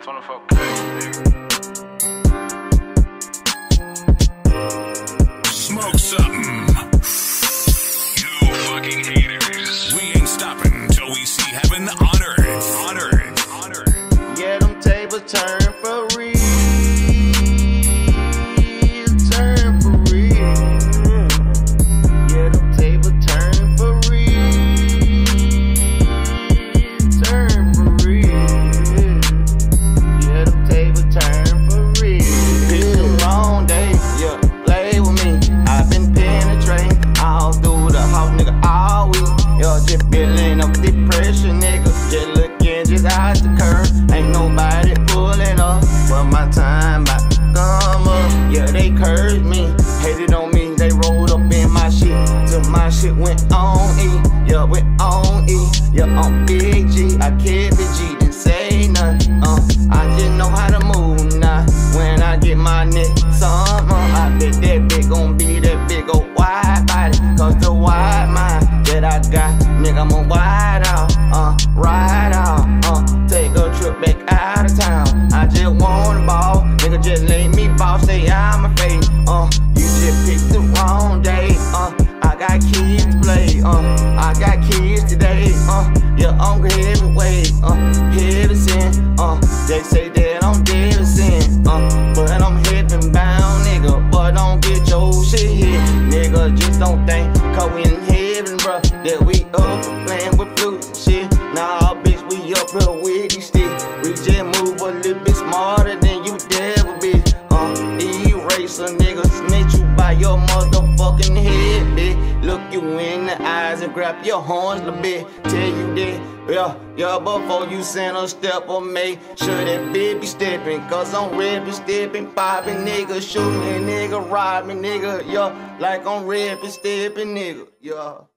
24K, nigga. Smoke something. You fucking haters. We ain't stopping till we see heaven on earth. On earth. On earth. Yeah, them tables turn for house, nigga, all week. Yo, just feeling up depression, nigga. Just looking just out the curve. Ain't nobody pulling up. But my time to come up. Yeah, they curved me. Hated on me, they rolled up in my shit. Till my shit went on E. Yeah, went on E. Yeah, on Big G. I kept it G, didn't say nothing. Uh, I just know how to move nigga, I'ma wide out, uh, ride out, uh, take a trip back out of town. I just want a ball, nigga, just let me ball, stay out my face, uh, you just picked the think, cause we in heaven, bruh, that we up playing with flutes your motherfucking head, bitch, look you in the eyes and grab your horns a bit, tell you that, yeah, yeah, before you send a step or make sure that bitch be stepping, cause I'm be stepping, popping, nigga, shooting, nigga, robbing, nigga, yeah, like I'm be stepping, nigga, yeah.